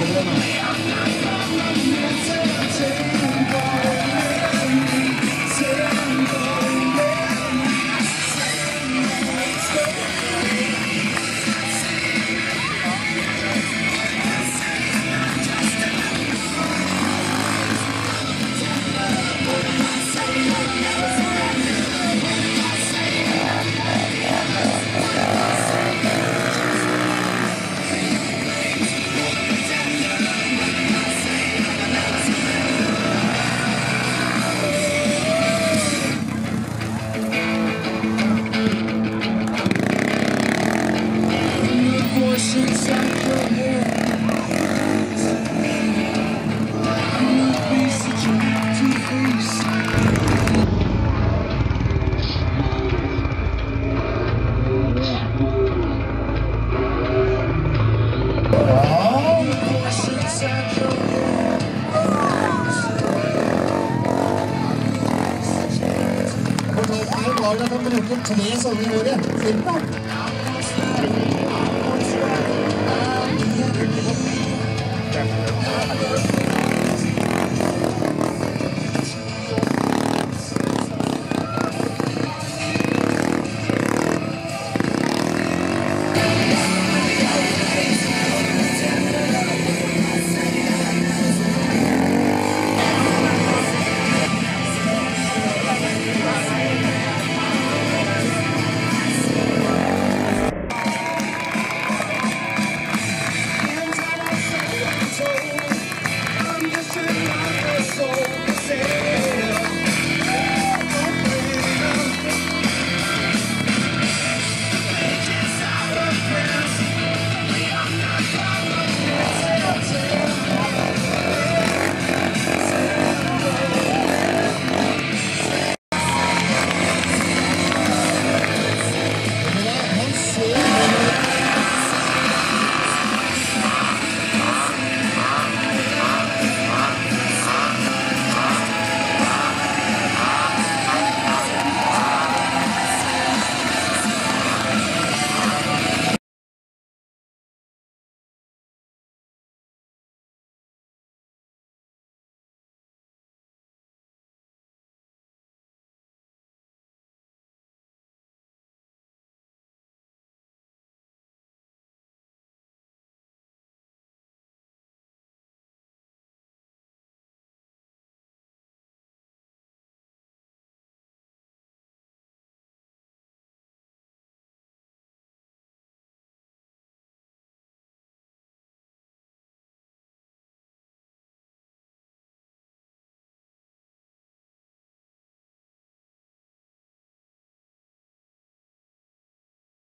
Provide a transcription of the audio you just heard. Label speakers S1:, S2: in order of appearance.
S1: Barcelona. Skuespillerne. Fortolkningen var at han bruker tre sånne i året. Cirka.